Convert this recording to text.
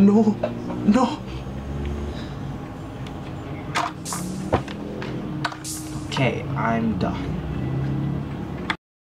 No. No. Okay, I'm done.